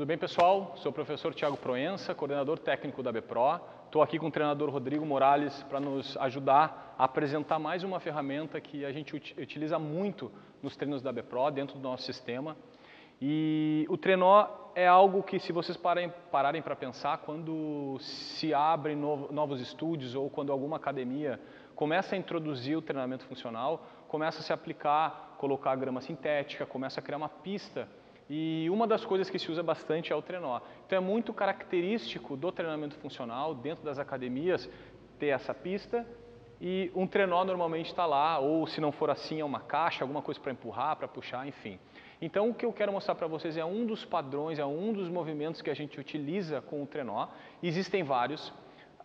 Tudo bem, pessoal? Sou o professor Tiago Proença, coordenador técnico da BPRO. Estou aqui com o treinador Rodrigo Morales para nos ajudar a apresentar mais uma ferramenta que a gente utiliza muito nos treinos da BPRO, dentro do nosso sistema. E o trenó é algo que, se vocês pararem para pensar, quando se abrem novos estúdios ou quando alguma academia começa a introduzir o treinamento funcional, começa a se aplicar, colocar grama sintética, começa a criar uma pista e uma das coisas que se usa bastante é o trenó. Então é muito característico do treinamento funcional dentro das academias ter essa pista e um trenó normalmente está lá, ou se não for assim é uma caixa, alguma coisa para empurrar, para puxar, enfim. Então o que eu quero mostrar para vocês é um dos padrões, é um dos movimentos que a gente utiliza com o trenó. Existem vários.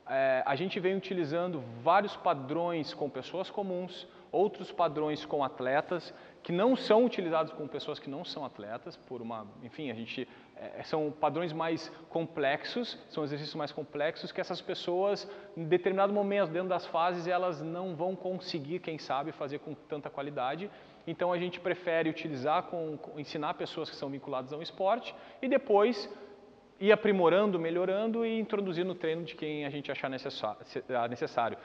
É, a gente vem utilizando vários padrões com pessoas comuns, outros padrões com atletas, que não são utilizados com pessoas que não são atletas, por uma, enfim, a gente é, são padrões mais complexos, são exercícios mais complexos que essas pessoas, em determinado momento, dentro das fases, elas não vão conseguir, quem sabe, fazer com tanta qualidade. Então a gente prefere utilizar, com, com ensinar pessoas que são vinculadas ao esporte e depois ir aprimorando, melhorando e introduzir no treino de quem a gente achar necessário.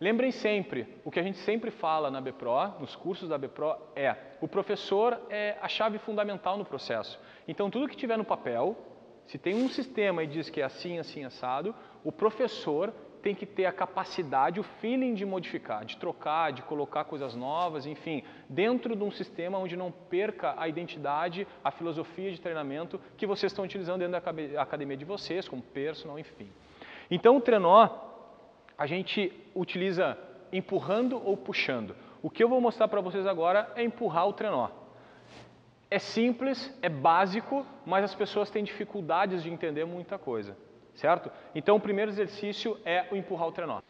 Lembrem sempre, o que a gente sempre fala na BPRO, nos cursos da BPRO, é o professor é a chave fundamental no processo. Então, tudo que tiver no papel, se tem um sistema e diz que é assim, assim, assado, o professor tem que ter a capacidade, o feeling de modificar, de trocar, de colocar coisas novas, enfim, dentro de um sistema onde não perca a identidade, a filosofia de treinamento que vocês estão utilizando dentro da academia de vocês, como personal, enfim. Então, o trenó a gente utiliza empurrando ou puxando. O que eu vou mostrar para vocês agora é empurrar o trenó. É simples, é básico, mas as pessoas têm dificuldades de entender muita coisa, certo? Então o primeiro exercício é o empurrar o trenó.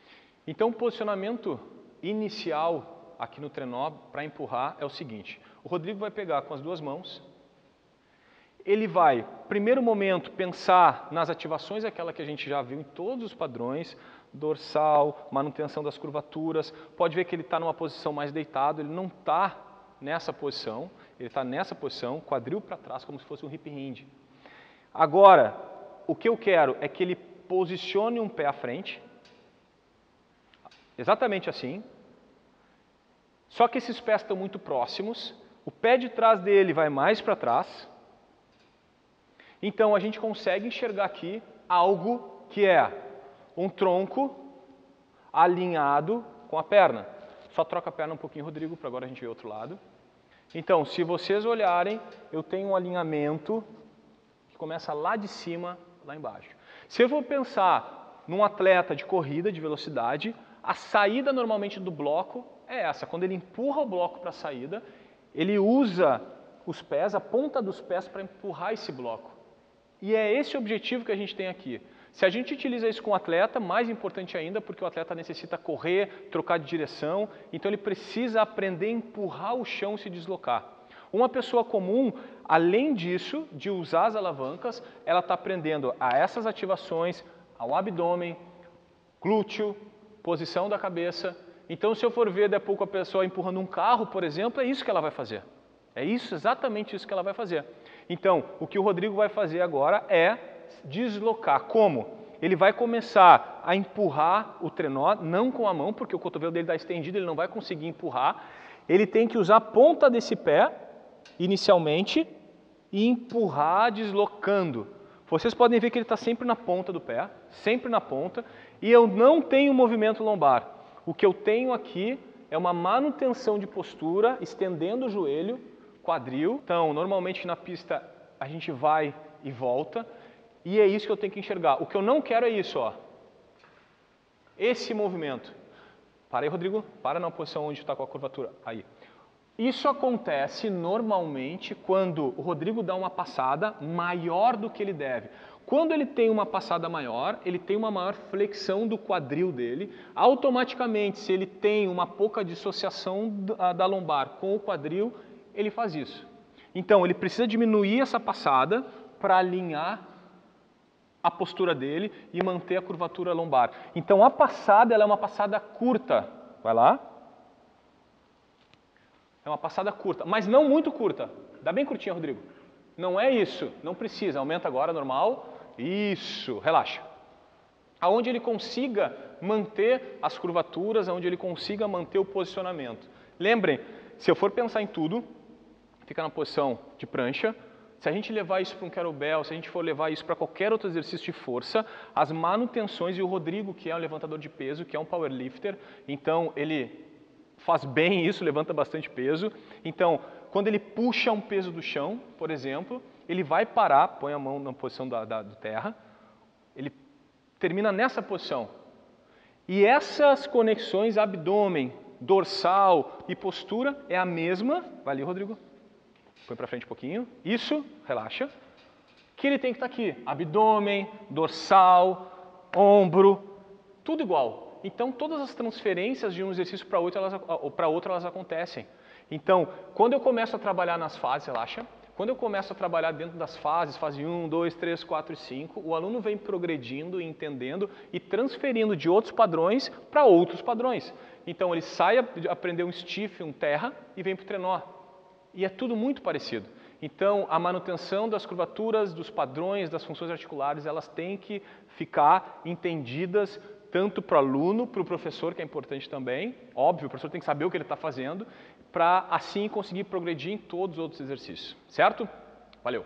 Então o posicionamento inicial aqui no trenó para empurrar é o seguinte. O Rodrigo vai pegar com as duas mãos, ele vai, primeiro momento, pensar nas ativações, aquela que a gente já viu em todos os padrões, dorsal, manutenção das curvaturas. Pode ver que ele está numa posição mais deitado, ele não está nessa posição, ele está nessa posição, quadril para trás, como se fosse um hip hinge. Agora, o que eu quero é que ele posicione um pé à frente, exatamente assim, só que esses pés estão muito próximos, o pé de trás dele vai mais para trás, então a gente consegue enxergar aqui algo que é um tronco alinhado com a perna. Só troca a perna um pouquinho, Rodrigo, para agora a gente ver o outro lado. Então, se vocês olharem, eu tenho um alinhamento que começa lá de cima, lá embaixo. Se eu vou pensar num atleta de corrida, de velocidade, a saída normalmente do bloco é essa. Quando ele empurra o bloco para a saída, ele usa os pés, a ponta dos pés para empurrar esse bloco. E é esse o objetivo que a gente tem aqui. Se a gente utiliza isso com o atleta, mais importante ainda, porque o atleta necessita correr, trocar de direção, então ele precisa aprender a empurrar o chão e se deslocar. Uma pessoa comum, além disso, de usar as alavancas, ela está aprendendo a essas ativações, ao abdômen, glúteo, posição da cabeça. Então, se eu for ver daqui a pouco a pessoa empurrando um carro, por exemplo, é isso que ela vai fazer. É isso, exatamente isso que ela vai fazer. Então, o que o Rodrigo vai fazer agora é deslocar. Como? Ele vai começar a empurrar o trenó, não com a mão, porque o cotovelo dele está estendido, ele não vai conseguir empurrar. Ele tem que usar a ponta desse pé, inicialmente, e empurrar deslocando. Vocês podem ver que ele está sempre na ponta do pé, sempre na ponta, e eu não tenho movimento lombar. O que eu tenho aqui é uma manutenção de postura, estendendo o joelho, quadril. Então, normalmente na pista a gente vai e volta. E é isso que eu tenho que enxergar. O que eu não quero é isso, ó. Esse movimento. Para aí, Rodrigo. Para na posição onde está com a curvatura. Aí. Isso acontece normalmente quando o Rodrigo dá uma passada maior do que ele deve. Quando ele tem uma passada maior, ele tem uma maior flexão do quadril dele. Automaticamente, se ele tem uma pouca dissociação da lombar com o quadril, ele faz isso. Então, ele precisa diminuir essa passada para alinhar a postura dele e manter a curvatura lombar. Então a passada ela é uma passada curta. Vai lá. É uma passada curta, mas não muito curta. Dá bem curtinha, Rodrigo. Não é isso, não precisa. Aumenta agora, normal. Isso, relaxa. Aonde ele consiga manter as curvaturas, aonde ele consiga manter o posicionamento. Lembrem, se eu for pensar em tudo, fica na posição de prancha. Se a gente levar isso para um kettlebell, se a gente for levar isso para qualquer outro exercício de força, as manutenções, e o Rodrigo, que é um levantador de peso, que é um powerlifter, então ele faz bem isso, levanta bastante peso. Então, quando ele puxa um peso do chão, por exemplo, ele vai parar, põe a mão na posição da, da, terra, ele termina nessa posição. E essas conexões abdômen, dorsal e postura é a mesma. Ali, Rodrigo. Põe para frente um pouquinho. Isso, relaxa. Que ele tem que estar tá aqui. Abdômen, dorsal, ombro, tudo igual. Então, todas as transferências de um exercício para outro, elas, outro, elas acontecem. Então, quando eu começo a trabalhar nas fases, relaxa. Quando eu começo a trabalhar dentro das fases, fase 1, 2, 3, 4 e 5, o aluno vem progredindo, entendendo e transferindo de outros padrões para outros padrões. Então ele sai a aprender um stiff, um terra e vem para o trenó. E é tudo muito parecido. Então a manutenção das curvaturas, dos padrões, das funções articulares, elas têm que ficar entendidas tanto para o aluno, para o professor, que é importante também, óbvio, o professor tem que saber o que ele está fazendo, para assim conseguir progredir em todos os outros exercícios. Certo? Valeu!